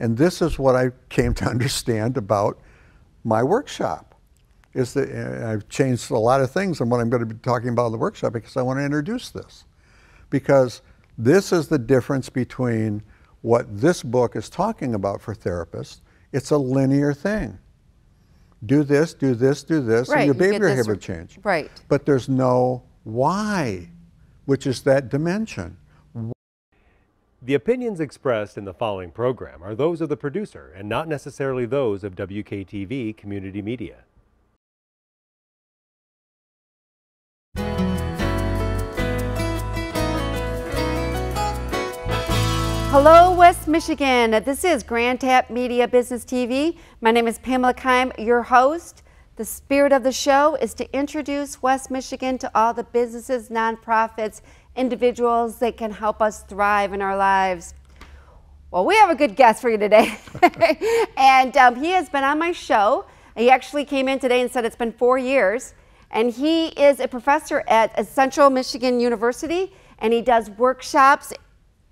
And this is what I came to understand about my workshop. Is that uh, I've changed a lot of things and what I'm going to be talking about in the workshop because I want to introduce this. Because this is the difference between what this book is talking about for therapists. It's a linear thing. Do this, do this, do this, Right, and your you behavior will change. Right. But there's no why, which is that dimension. The opinions expressed in the following program are those of the producer and not necessarily those of WKTV Community Media. Hello, West Michigan. This is Grand Tap Media Business TV. My name is Pamela Keim, your host. The spirit of the show is to introduce West Michigan to all the businesses, nonprofits, individuals that can help us thrive in our lives. Well, we have a good guest for you today. and um, he has been on my show. He actually came in today and said it's been four years. And he is a professor at Central Michigan University and he does workshops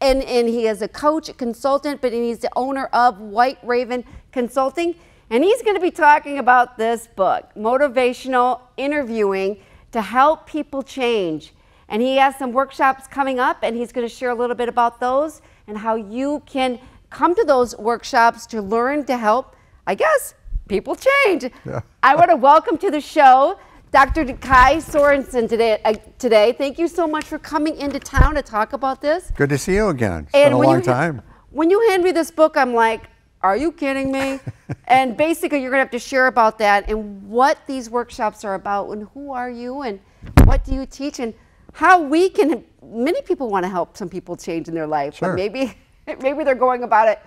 and, and he is a coach, a consultant, but he's the owner of White Raven Consulting. And he's going to be talking about this book, Motivational Interviewing to Help People Change. And he has some workshops coming up, and he's going to share a little bit about those and how you can come to those workshops to learn to help, I guess, people change. Yeah. I want to welcome to the show Dr. Kai Sorensen today. Uh, today, thank you so much for coming into town to talk about this. Good to see you again. It's been a long time. When you hand me this book, I'm like, are you kidding me? and basically, you're going to have to share about that and what these workshops are about and who are you and what do you teach and how we can. Many people want to help some people change in their life, Sure. but maybe maybe they're going about it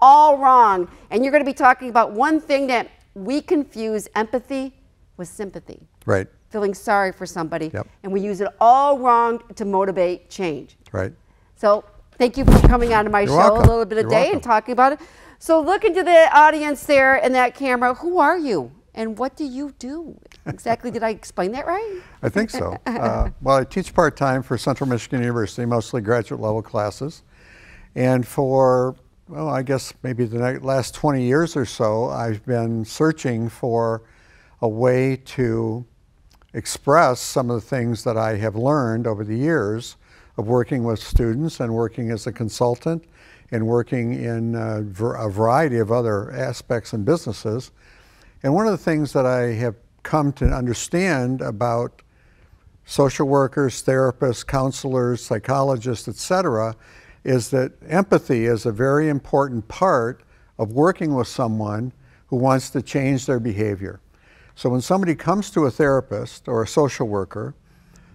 all wrong. And you're going to be talking about one thing that we confuse empathy with sympathy Right, feeling sorry for somebody, Yep. and we use it all wrong to motivate change. right. So thank you for coming on to my You're show welcome. a little bit a You're day and talking about it. So look into the audience there in that camera. Who are you? And what do you do? Exactly, did I explain that right? I think so. Uh, well, I teach part time for Central Michigan University, mostly graduate level classes. And for, well, I guess maybe the last 20 years or so, I've been searching for a way to express some of the things that I have learned over the years of working with students and working as a consultant and working in a variety of other aspects and businesses. And one of the things that I have come to understand about social workers, therapists, counselors, psychologists, etc., is that empathy is a very important part of working with someone who wants to change their behavior. So when somebody comes to a therapist or a social worker,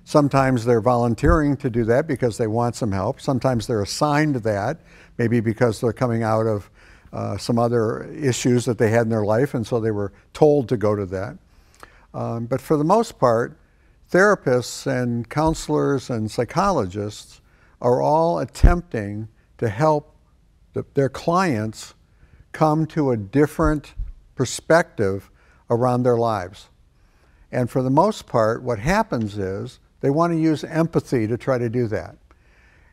sometimes they're volunteering to do that because they want some help. Sometimes they're assigned that, maybe because they're coming out of uh, some other issues that they had in their life, and so they were told to go to that. Um, but for the most part, therapists and counselors and psychologists are all attempting to help the, their clients come to a different perspective around their lives. And for the most part, what happens is they want to use empathy to try to do that.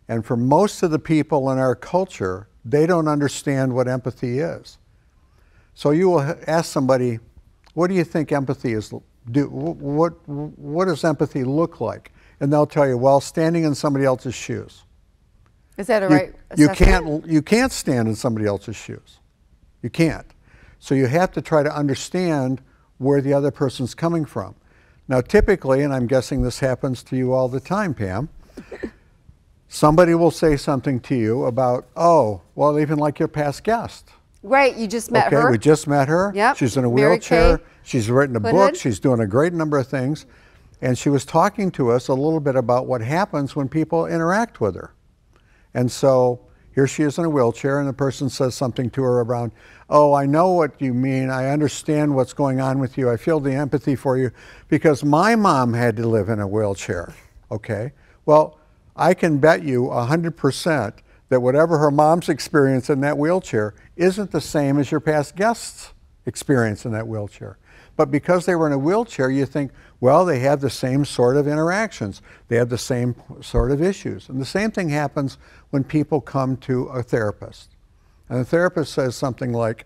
And for most of the people in our culture, they don't understand what empathy is. So you will ask somebody, "What do you think empathy is? Do what? What does empathy look like?" And they'll tell you, "Well, standing in somebody else's shoes." Is that a You, right you can't. You can't stand in somebody else's shoes. You can't. So you have to try to understand where the other person's coming from. Now, typically, and I'm guessing this happens to you all the time, Pam. Somebody will say something to you about, oh, well, even like your past guest. Right, you just met okay, her. Okay, we just met her. Yep, She's in a Mary wheelchair. Kay She's written a book. She's doing a great number of things. And she was talking to us a little bit about what happens when people interact with her. And so here she is in a wheelchair, and the person says something to her around, Oh, I know what you mean. I understand what's going on with you. I feel the empathy for you because my mom had to live in a wheelchair. Okay? Well, I can bet you 100% that whatever her mom's experience in that wheelchair isn't the same as your past guest's experience in that wheelchair. But because they were in a wheelchair, you think, well, they have the same sort of interactions. They have the same sort of issues. And the same thing happens when people come to a therapist. And the therapist says something like,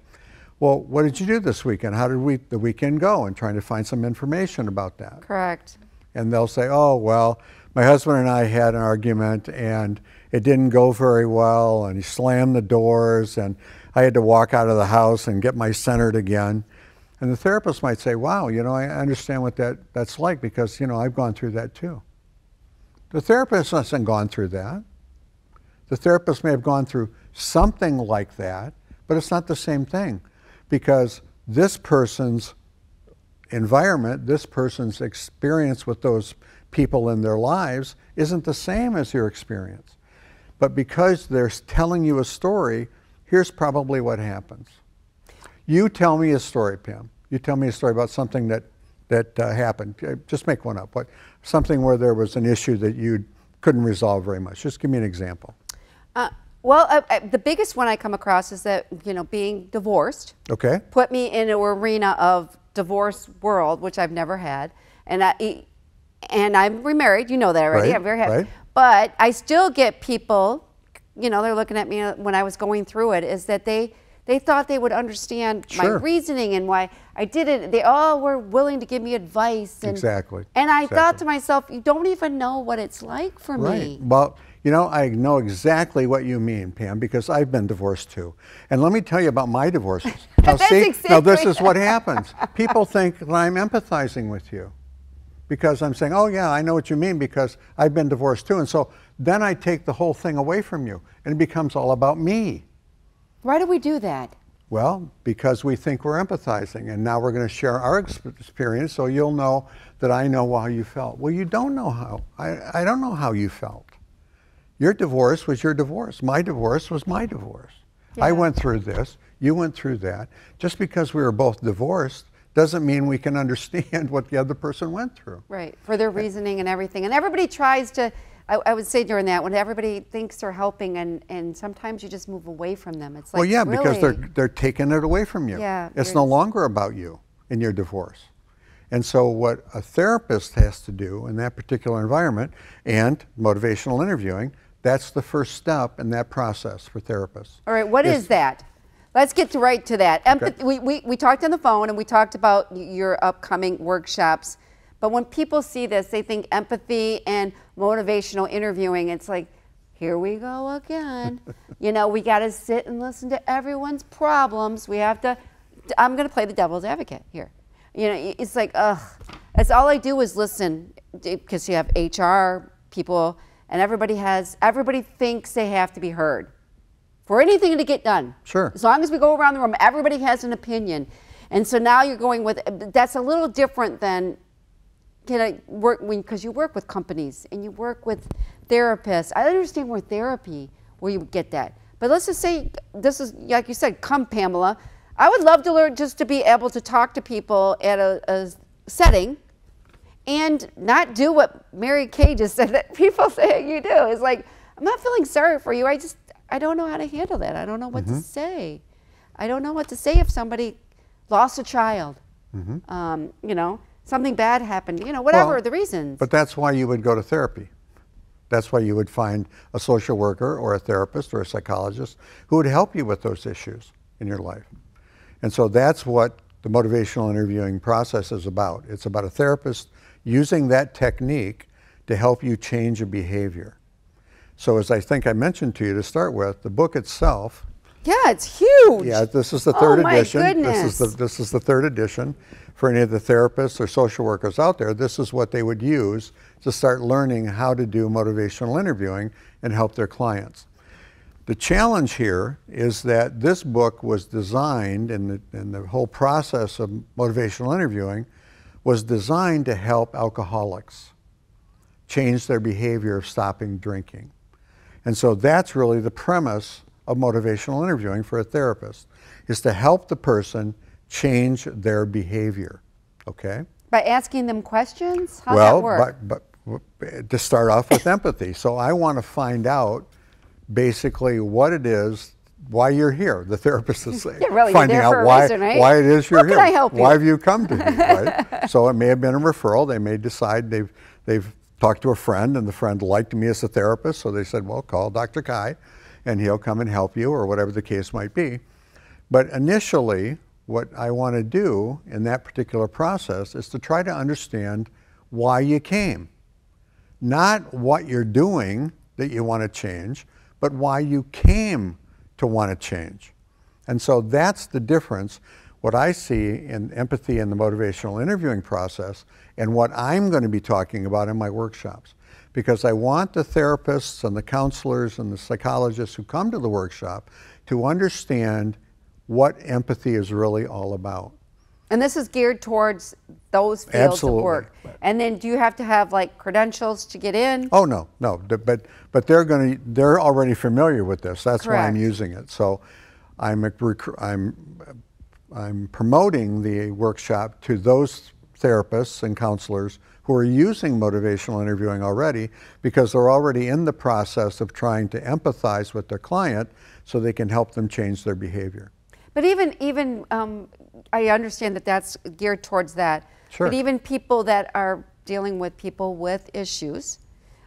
Well, what did you do this weekend? How did we, the weekend go? And trying to find some information about that. Correct. And they'll say, Oh, well, my husband and I had an argument and it didn't go very well, and he slammed the doors, and I had to walk out of the house and get my centered again. And the therapist might say, Wow, you know, I understand what that, that's like because, you know, I've gone through that too. The therapist hasn't gone through that. The therapist may have gone through something like that, but it's not the same thing because this person's environment, this person's experience with those people in their lives isn't the same as your experience. But because they're telling you a story, here's probably what happens. You tell me a story, Pam. You tell me a story about something that, that uh, happened. Uh, just make one up. What, something where there was an issue that you couldn't resolve very much. Just give me an example. Uh, well, uh, uh, the biggest one I come across is that, you know, being divorced Okay. put me in an arena of divorce world, which I've never had. And I, and I'm remarried, you know that already. Right, I'm very happy. right. But I still get people, you know, they're looking at me when I was going through it, is that they they thought they would understand my reasoning and why I did it. They all were willing to give me advice. And, Exactly, And I thought to myself, you don't even know what it's like for Right. me. Well, you know, I know exactly what you mean, Pam, because I've been divorced too. And let me tell you about my divorces. Now, see, now this is what happens. People think that I'm empathizing with you because I'm saying, oh, yeah, I know what you mean because I've been divorced too. And so then I take the whole thing away from you and it becomes all about me. Why do we do that? Well, because we think we're empathizing, and now we're going to share our experience so you'll know that I know how you felt. Well, you don't know how. I, I don't know how you felt. Your divorce was your divorce. My divorce was my divorce. I went through this. You went through that. Just because we were both divorced doesn't mean we can understand what the other person went through. Right, for their reasoning and everything. And everybody tries to, I, I would say during that, when everybody thinks they're helping, and, and sometimes you just move away from them. It's like, well, yeah, because they're they're taking it away from you. Yeah, it's no longer about you in your divorce. And so, what a therapist has to do in that particular environment, and motivational interviewing, that's the first step in that process for therapists. All right, what Is- is that? Let's get to right to that. Empathy, we, we, we talked on the phone and we talked about your upcoming workshops. But when people see this, they think empathy and motivational interviewing. It's like, here we go again. you know, we got to sit and listen to everyone's problems. We have to, I'm going to play the devil's advocate here. You know, it's like, ugh. That's all I do is listen because you have HR people and everybody has, everybody thinks they have to be heard for anything to get done. Sure. As long as we go around the room, everybody has an opinion. And so now you're going with that's a little different than can I work because you work with companies and you work with therapists. I understand more therapy where you get that. But let's just say this is like you said, come Pamela. I would love to learn just to be able to talk to people at a, a setting and not do what Mary Kay just said that people say you do. It's like, I'm not feeling sorry for you. I just, I don't know how to handle that. I don't know what to say. I don't know what to say if somebody lost a child. Um, you know, something bad happened, you know, whatever Well, the reasons. But that's why you would go to therapy. That's why you would find a social worker or a therapist or a psychologist who would help you with those issues in your life. And so that's what the motivational interviewing process is about. It's about a therapist using that technique to help you change a behavior. So, as I think I mentioned to you to start with, the book itself yeah, it's huge. yeah, this is the Oh, third my edition. This is the goodness. this is the third edition for any of the therapists or social workers out there. This is what they would use to start learning how to do motivational interviewing and help their clients. The challenge here is that this book was designed, and the, and the whole process of motivational interviewing was designed to help alcoholics change their behavior of stopping drinking. And so that's really the premise of motivational interviewing for a therapist is to help the person change their behavior. Okay? By asking them questions? How's well, that work? but, but to start off with empathy. So I want to find out basically what it is, why you're here. The therapist is saying, Yeah, really, finding out why, reason, right? why it is you're How here. can I help you? Why have you come to me? Right? so it may have been a referral. They may decide they've they've talked to a friend, and the friend liked me as a therapist, so they said, well, call Dr. Kai. and he'll come and help you or whatever the case might be. But initially, what I want to do in that particular process is to try to understand why you came. Not what you're doing that you want to change, but why you came to want to change. And so that's the difference. What I see in empathy in the motivational interviewing process and what I'm going to be talking about in my workshops. Because I want the therapists and the counselors and the psychologists who come to the workshop to understand what empathy is really all about. And this is geared towards those fields Absolutely. of work. And then do you have to have like credentials to get in? Oh no, no, but but they're going to they're already familiar with this. That's why I'm using it. So I'm I'm I'm promoting the workshop to those therapists and counselors who are using motivational interviewing already because they're already in the process of trying to empathize with their client so they can help them change their behavior. But even even um, I understand that that's geared towards that. Sure. But even people that are dealing with people with issues,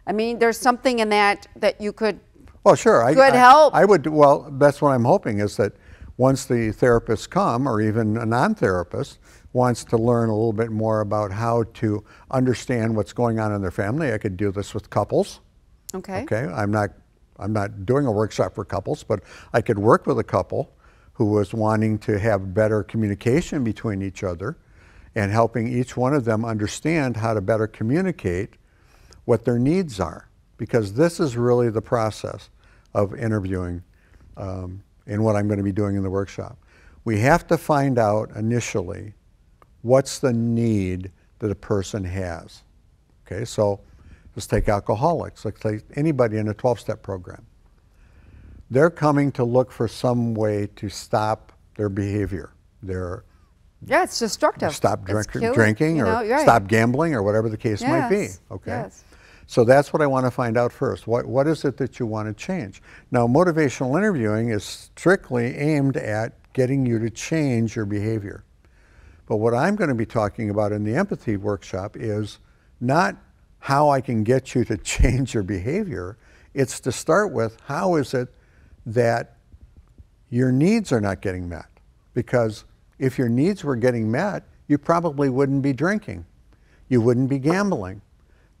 I mean, there's something in that that you could. Well, sure. I, Good I- help. I would. Well, that's what I'm hoping is that once the therapists come, or even a non-therapist wants to learn a little bit more about how to understand what's going on in their family, I could do this with couples. Okay. Okay. I'm not. I'm not doing a workshop for couples, but I could work with a couple who was wanting to have better communication between each other, and helping each one of them understand how to better communicate what their needs are, because this is really the process of interviewing um, and what I'm going to be doing in the workshop. We have to find out initially what's the need that a person has. Okay, so let's take alcoholics. Let's take anybody in a 12 step program. They're coming to look for some way to stop their behavior, their Yeah, it's destructive. stop drink, killing, drinking or you're right. stop gambling or whatever the case might be. Okay. yes. So that's what I want to find out first. What, what is it that you want to change? Now, motivational interviewing is strictly aimed at getting you to change your behavior. But what I'm going to be talking about in the empathy workshop is not how I can get you to change your behavior. It's to start with how is it that your needs are not getting met? Because if your needs were getting met, you probably wouldn't be drinking. You wouldn't be gambling.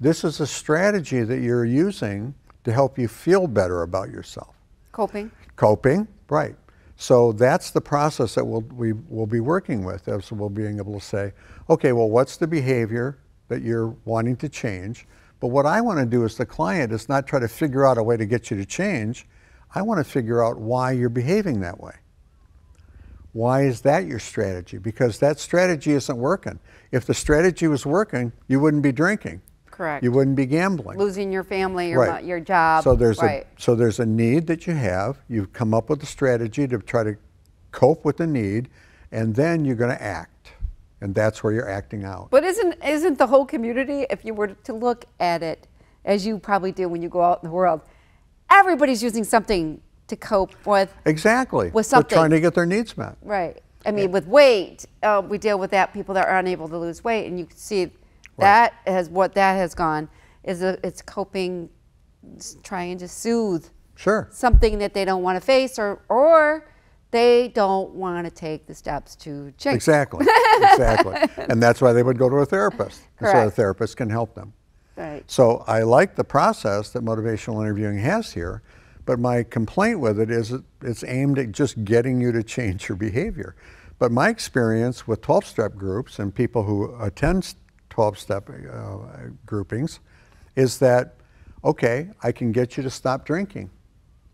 This is a strategy that you're using to help you feel better about yourself. Coping. Coping, right. So that's the process that we'll, we will be working with. As we'll being able to say, okay, well, what's the behavior that you're wanting to change? But what I want to do as the client is not try to figure out a way to get you to change. I want to figure out why you're behaving that way. Why is that your strategy? Because that strategy isn't working. If the strategy was working, you wouldn't be drinking. Correct. You wouldn't be gambling. Losing your family, your Right. your job. So there's right. a so there's a need that you have. You've come up with a strategy to try to cope with the need, and then you're going to act, and that's where you're acting out. But isn't isn't the whole community, if you were to look at it, as you probably do when you go out in the world, everybody's using something to cope with. exactly. With They're trying to get their needs met. Right. I mean, with weight, uh, we deal with that. People that are unable to lose weight, and you can that has what that has gone is a, it's coping, trying to soothe Sure. something that they don't want to face, or or they don't want to take the steps to change. Exactly. exactly. And that's why they would go to a therapist. And So a the therapist can help them. Right. So I like the process that motivational interviewing has here, but my complaint with it is it's aimed at just getting you to change your behavior. But my experience with 12 step groups and people who attend 12 step uh, groupings is that, okay, I can get you to stop drinking.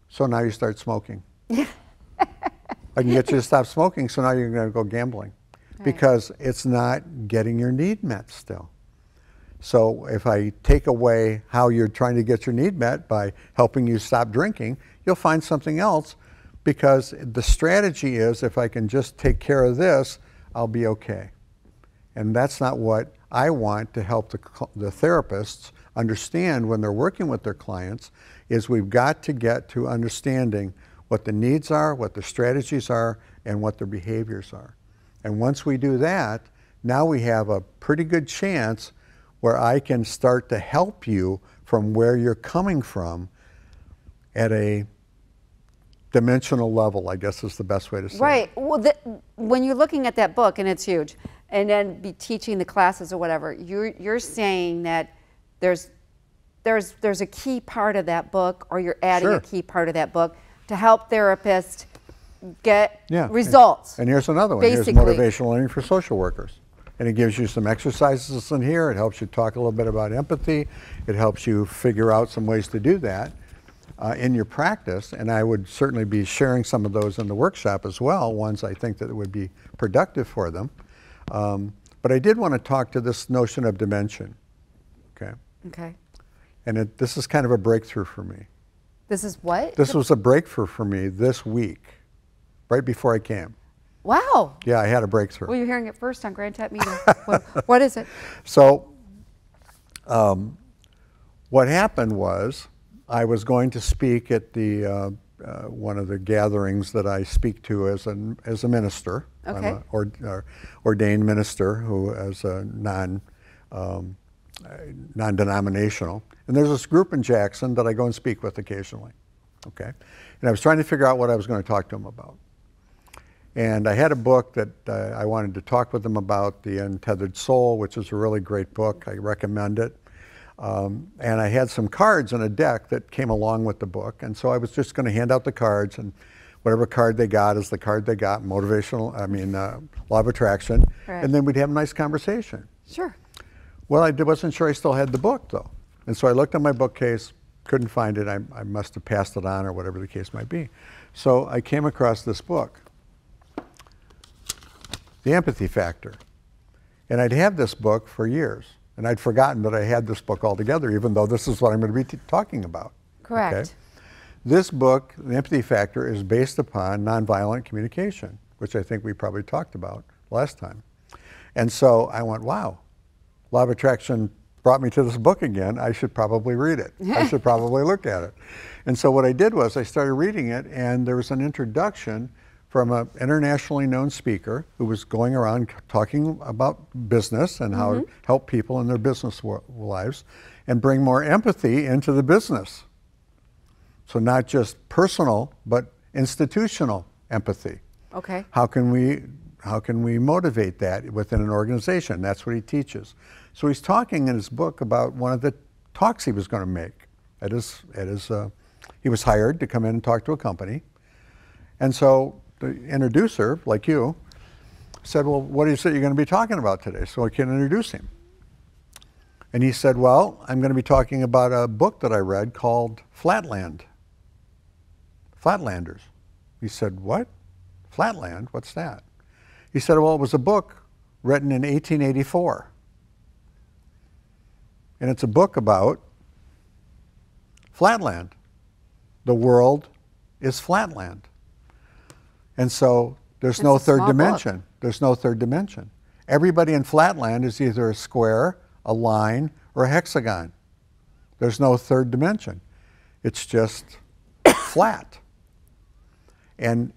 So now you start smoking. I can get you to stop smoking, so now you're going to go gambling because it's not getting your need met still. So if I take away how you're trying to get your need met by helping you stop drinking, you'll find something else because the strategy is if I can just take care of this, I'll be okay. And that's not what I want to help the, the therapists understand when they're working with their clients is we've got to get to understanding what the needs are, what the strategies are, and what their behaviors are. And once we do that, now we have a pretty good chance where I can start to help you from where you're coming from at a dimensional level, I guess is the best way to say it. Right. Well, the, when you're looking at that book, and it's huge, and then be teaching the classes or whatever, you're you're saying that there's there's there's a key part of that book, or you're adding Sure. a key part of that book to help therapists get Yeah. results. And here's another one. Basically. Here's motivational learning for social workers. And it gives you some exercises in here. It helps you talk a little bit about empathy. It helps you figure out some ways to do that uh, in your practice. And I would certainly be sharing some of those in the workshop as well, ones I think that would be productive for them. Um, but I did want to talk to this notion of dimension. Okay. Okay. And it, this is kind of a breakthrough for me. This is what? This was a breakthrough for me this week, right before I came. wow. Yeah, I had a breakthrough. Well, you're hearing it first on Grand Tap Media. what, what is it? So, um, what happened was, I was going to speak at the uh, uh, one of the gatherings that I speak to as an as a minister. I'm Okay. a or, or, ordained minister who as a non um, uh, non-denominational. And there's this group in Jackson that I go and speak with occasionally. Okay, and I was trying to figure out what I was going to talk to them about. And I had a book that uh, I wanted to talk with them about, The Untethered Soul, which is a really great book. I recommend it. Um, and I had some cards in a deck that came along with the book. And so I was just going to hand out the cards, and whatever card they got is the card they got motivational, I mean, uh, law of attraction. Right. And then we'd have a nice conversation. Sure. Well, I wasn't sure I still had the book, though. And so I looked at my bookcase, couldn't find it. I, I must have passed it on or whatever the case might be. So I came across this book, The Empathy Factor. And I'd had this book for years. And I'd forgotten that I had this book altogether, even though this is what I'm going to be t- talking about. Correct. This book, The Empathy Factor, is based upon nonviolent communication, which I think we probably talked about last time. And so I went, wow, Law of Attraction brought me to this book again. I should probably read it. I should probably look at it. And so what I did was I started reading it, and there was an introduction from an internationally known speaker who was going around talking about business and how to help people in their business wa- lives and bring more empathy into the business. So not just personal, but institutional empathy. Okay. How can we how can we motivate that within an organization? That's what he teaches. So he's talking in his book about one of the talks he was going to make. At his at his uh, he was hired to come in and talk to a company, and so the introducer, like you, said, "Well, what is it you're going to be talking about today?" So I can introduce him. And he said, Well, I'm going to be talking about a book that I read called Flatland. Flatlanders. He said, What? Flatland? What's that? He said, Well, it was a book written in 1884. And it's a book about flatland. The world is flatland. And so there's no It's a third small book. dimension. There's no third dimension. Everybody in flatland is either a square, a line, or a hexagon. There's no third dimension. It's just flat. And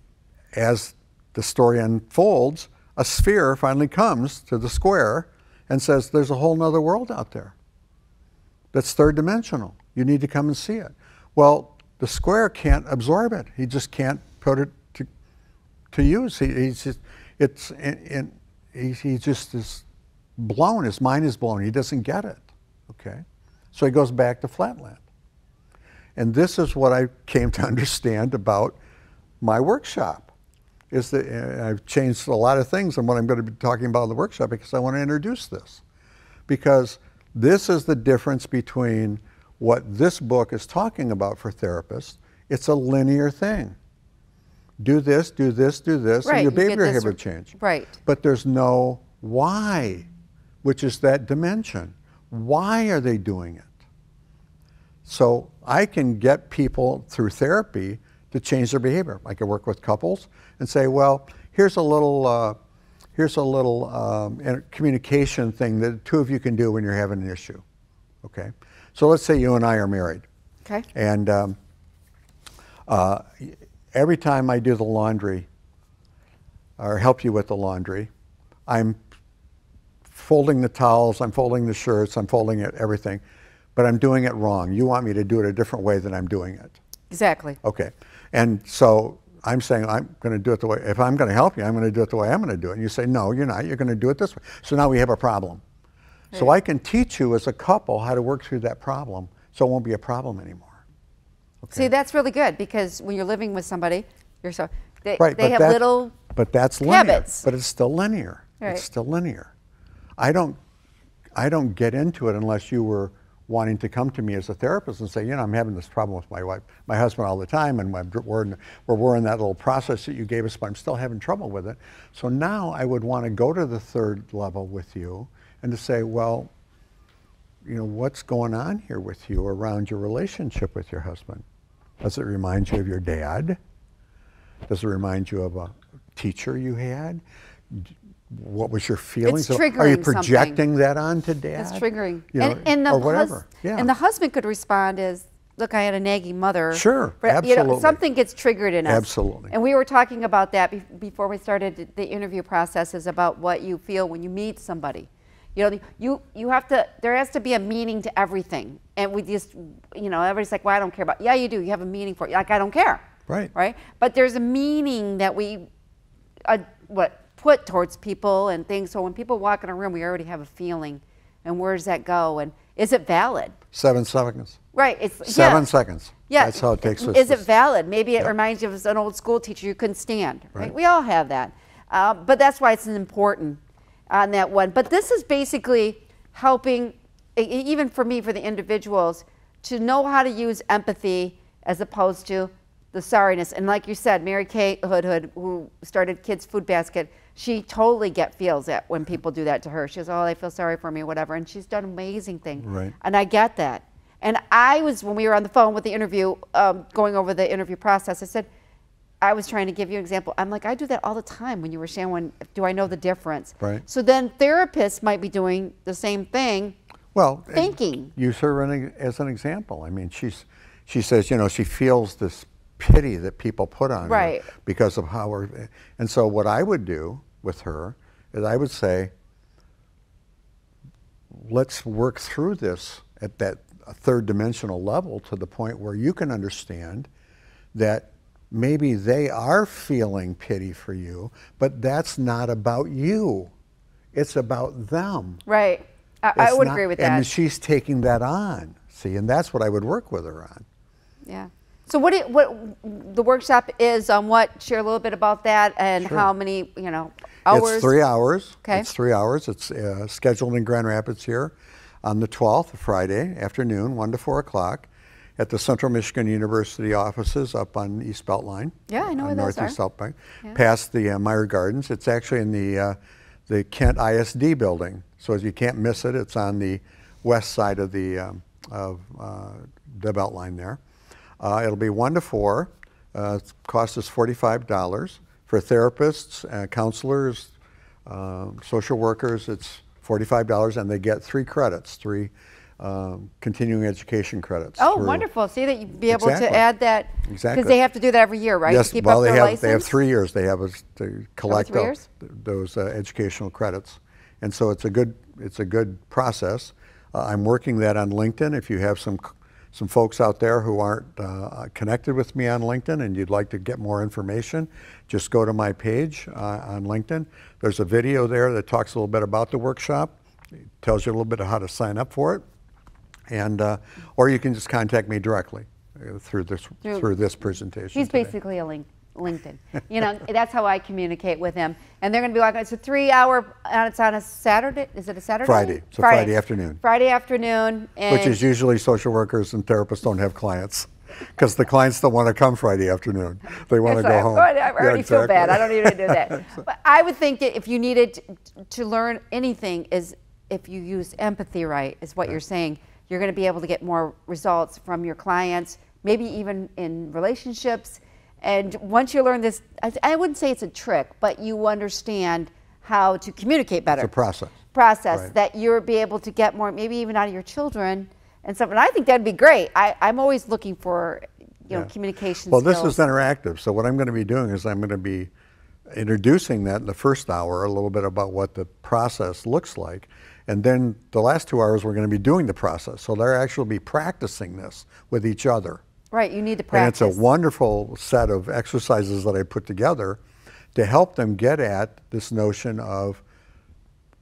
as the story unfolds, a sphere finally comes to the square and says, There's a whole nother world out there that's third dimensional. You need to come and see it. Well, the square can't absorb it. He just can't put it to, use. He, he's just, it's, in, in, he, he just is blown. His mind is blown. He doesn't get it. Okay? So he goes back to flatland. And this is what I came to understand about my workshop. Is that uh, I've changed a lot of things on what I'm going to be talking about in the workshop because I want to introduce this. Because this is the difference between what this book is talking about for therapists. It's a linear thing. Do this, do this, do this, Right, and your you behavior will change. right. But there's no why, which is that dimension. Why are they doing it? So I can get people through therapy to change their behavior. I can work with couples and say, well, here's a little, uh, here's a little um, communication thing that the two of you can do when you're having an issue. Okay. So let's say you and I are married, Okay. and um, uh, every time I do the laundry or help you with the laundry, I'm folding the towels, I'm folding the shirts, I'm folding it, everything, but I'm doing it wrong. You want me to do it a different way than I'm doing it. Exactly. Okay. And so I'm saying I'm going to do it the way, if I'm going to help you, I'm going to do it the way I'm going to do it. And you say, no, you're not. You're going to do it this way. So now we have a problem. So I can teach you as a couple how to work through that problem so it won't be a problem anymore. See, that's really good because when you're living with somebody, you're so they, Right, they have that- little But that's linear. habits. But it's still linear. Right. It's still linear. I don't, I don't get into it unless you were wanting to come to me as a therapist and say, you know, I'm having this problem with my wife, my husband all the time, and we're in, we're, we're in that little process that you gave us, but I'm still having trouble with it. So now I would want to go to the third level with you and to say, well, you know, what's going on here with you around your relationship with your husband? Does it remind you of your dad? Does it remind you of a teacher you had? What was your feelings? of- Are you triggering something. projecting that onto dad? It's triggering. You know, and, and the or whatever. yeah. And the husband could respond as, look, I had a nagging mother. Sure, But, You know, absolutely. something gets triggered in us. Absolutely. And we were talking about that be- before we started the interview processes about what you feel when you meet somebody. You know, you, you have to, there has to be a meaning to everything. And we just, you know, everybody's like, well, I don't care about, yeah, you do. You have a meaning for it. Like, I don't care. Right. Right? But there's a meaning that we, uh, what, put towards people and things. So when people walk in a room, we already have a feeling. And where does that go? And is it valid? Seven seconds. Right. It's Seven yeah. seconds. Yeah. That's how it takes us. Is it valid? Maybe it Yeah. reminds you of an old school teacher you couldn't stand. Right. Right. We all have that. Uh, but that's why it's important on that one. But this is basically helping, even for me, for the individuals, to know how to use empathy as opposed to the sorriness. And like you said, Mary Kay Hood Hood, who started Kids Food Basket, she totally get feels that when people do that to her. She goes, "Oh, they feel sorry for me, whatever," and she's done amazing things. Right. And I get that. And I was, when we were on the phone with the interview, um, going over the interview process, I said, I was trying to give you an example. I'm like, I do that all the time when you were saying, when, do I know the difference? Right. So then therapists might be doing the same thing. Well, Thinking. Use her as an example. I mean, she's, she says, you know, she feels this pity that people put on Right. her because of how her. And so, what I would do with her is I would say, let's work through this at that third dimensional level to the point where you can understand that maybe they are feeling pity for you, but that's not about you. It's about them. Right. I, I would not- agree with that. And she's taking that on. See, and that's what I would work with her on. yeah. So what, it, what the workshop is on what? Share a little bit about that and Sure. how many, you know, hours. It's three hours. Okay. It's three hours. It's uh, scheduled in Grand Rapids here on the 12th, Friday afternoon, 1 to 4 o'clock, at the Central Michigan University offices up on East Beltline. Yeah, I know where those Northeast are. Beltline, Yeah. past the uh, Meijer Gardens. It's actually in the uh, the Kent ISD building, so as you can't miss it. It's on the west side of the um, of uh, the Beltline there. Uh, it'll be one to four. Uh, it's cost us forty-five dollars for therapists, uh, counselors, um, social workers. It's forty-five dollars, and they get three credits, three um, continuing education credits. Oh, through- wonderful. See that you'd be able to add that. Exactly. Because they have to do that every year, right? Yes, well, up they their have license? they have three years. They have us to collect years? those uh, educational credits, and so it's a good it's a good process. Uh, I'm working that on LinkedIn. If you have some some folks out there who aren't uh, connected with me on LinkedIn and you'd like to get more information, just go to my page uh, on LinkedIn. There's a video there that talks a little bit about the workshop, It tells you a little bit of how to sign up for it, and uh, or you can just contact me directly uh, through this Through- through this presentation. He's today. basically a link, LinkedIn. You know, that's how I communicate with him. And they're going to be walking. It's a three-hour. And it's on a Saturday. Is it a Saturday? Friday. It's a Friday afternoon. Friday afternoon. And Which is usually social workers and therapists don't have clients because the clients don't want to come Friday afternoon. They want to go like, home. "God, I Yeah, already feel bad. exactly. I don't need to do that. but I would think that if you needed to learn anything, is if you use empathy right, is what you're saying. You're going to be able to get more results from your clients, maybe even in relationships. And once you learn this, I, I wouldn't say it's a trick, but you understand how to communicate better. It's a process. Process Right. that you'll be able to get more, maybe even out of your children and stuff. And I think that'd be great. I, I'm always looking for, you know, Yeah. communication Well, this skills. is interactive. So what I'm going to be doing is I'm going to be introducing that in the first hour, a little bit about what the process looks like. And then the last two hours, we're going to be doing the process. So they're actually be practicing this with each other. Right, you need to practice. And it's a wonderful set of exercises that I put together to help them get at this notion of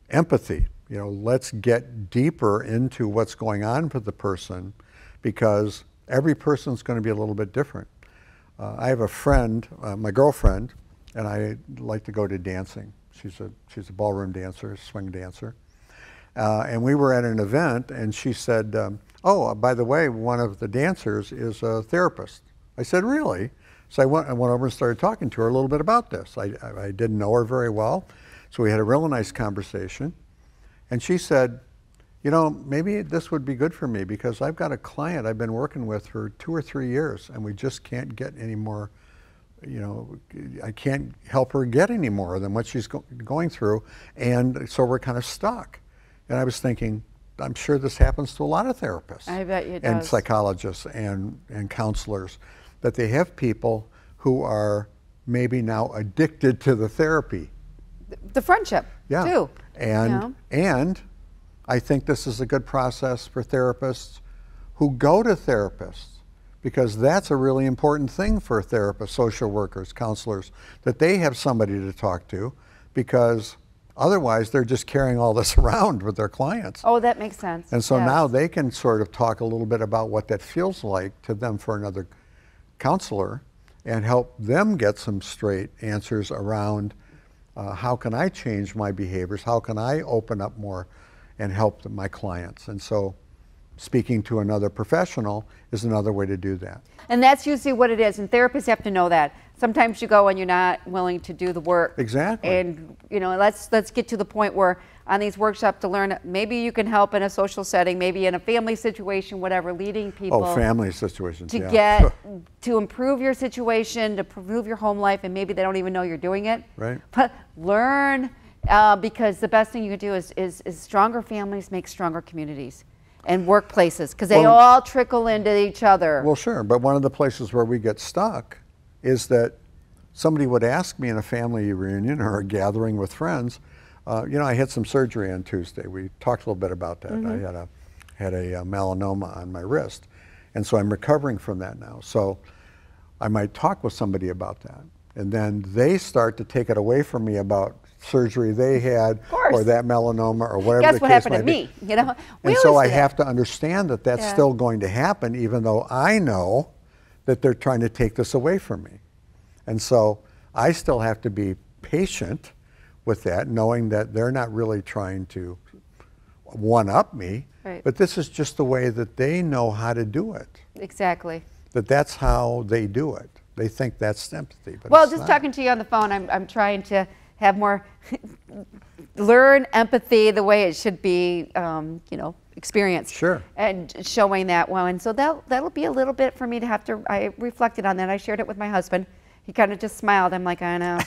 empathy. You know, let's get deeper into what's going on for the person because every person's going to be a little bit different. Uh, I have a friend, uh, my girlfriend, and I like to go to dancing. She's a she's a ballroom dancer, swing dancer, uh, and we were at an event, and she said, um, "Oh, by the way, one of the dancers is a therapist." I said, "Really?" So I went, I went over and started talking to her a little bit about this. I, I, I didn't know her very well, so we had a real nice conversation, and she said, "You know, maybe this would be good for me because I've got a client I've been working with for two or three years, and we just can't get any more." you know, I can't help her get any more than what she's go- going through, and so we're kind of stuck. And I was thinking, I'm sure this happens to a lot of therapists I bet you and does. psychologists and and counselors, that they have people who are maybe now addicted to the therapy. the friendship, Yeah. too. And you know? and I think this is a good process for therapists who go to therapists because that's a really important thing for therapists, social workers, counselors, that they have somebody to talk to because otherwise they're just carrying all this around with their clients. Oh, that makes sense. And so Yes. now they can sort of talk a little bit about what that feels like to them for another counselor and help them get some straight answers around uh, how can I change my behaviors? How can I open up more and help my clients? And so speaking to another professional is another way to do that. And that's usually what it is. And therapists have to know that. Sometimes you go and you're not willing to do the work. Exactly. And you know, let's let's get to the point where on these workshops to learn maybe you can help in a social setting, maybe in a family situation, whatever, leading people Oh, family situations. to yeah. get to improve your situation, to improve your home life, and maybe they don't even know you're doing it. Right. But learn uh, because the best thing you can do is, is is stronger families make stronger communities and workplaces because they Well- all trickle into each other. Well, sure, but one of the places where we get stuck is that somebody would ask me in a family reunion or a gathering with friends, uh, you know, I had some surgery on Tuesday. We talked a little bit about that. I had a had a uh, melanoma on my wrist, and so I'm recovering from that now. So I might talk with somebody about that, and then they start to take it away from me about surgery they had or that melanoma or whatever Guess the what case happened to might be. me? You know, we And so I that. have to understand that that's Yeah. still going to happen, even though I know that they're trying to take this away from me. And so I still have to be patient with that, knowing that they're not really trying to one up me, Right. but this is just the way that they know how to do it. exactly. That that's how they do it. They think that's sympathy, but Well, just not. talking to you on the phone, I'm, I'm trying to have more learn empathy the way it should be, um, you know, experienced. Sure. And showing that one. And so that, that'll be a little bit for me to have to, I reflected on that. I shared it with my husband. He kind of just smiled. I'm like, I know.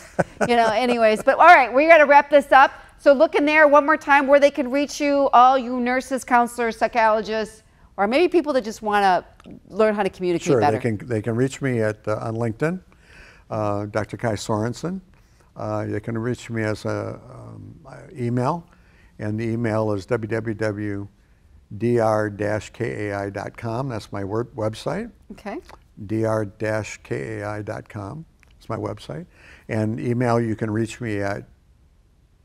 you know, anyways. But all right, we got to wrap this up. So look in there one more time where they can reach you, all you nurses, counselors, psychologists, or maybe people that just want to learn how to communicate Sure, better. they can they can reach me at uh, on LinkedIn, uh, Dr. Kai Sorensen. Uh, you can reach me as a um, email, and the email is www.dr-kai.com. That's my word, website. Okay. dr-kai.com. It's my website. And email you can reach me at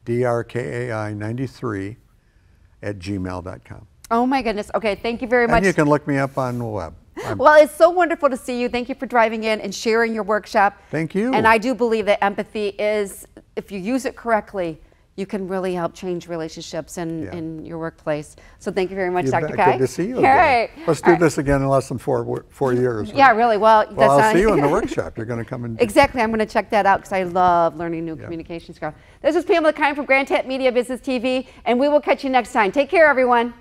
drkai93 at gmail.com. Oh my goodness. Okay, thank you very much. And you can look me up on the web. I'm- Well, it's so wonderful to see you. Thank you for driving in and sharing your workshop. Thank you. And I do believe that empathy is, if you use it correctly, you can really help change relationships in, Yeah. in your workplace. So thank you very much, You Dr. bet. Kai. Good to see you All right. Let's do right. this again in less than four four years. Yeah, really. Well, that's Well, I'll not- see you in the workshop. You're going to come and Exactly. I'm going to check that out because I love learning new Yeah. communication skills. This is Pamela Keim from Grand Tap Media Business TV, and we will catch you next time. Take care, everyone.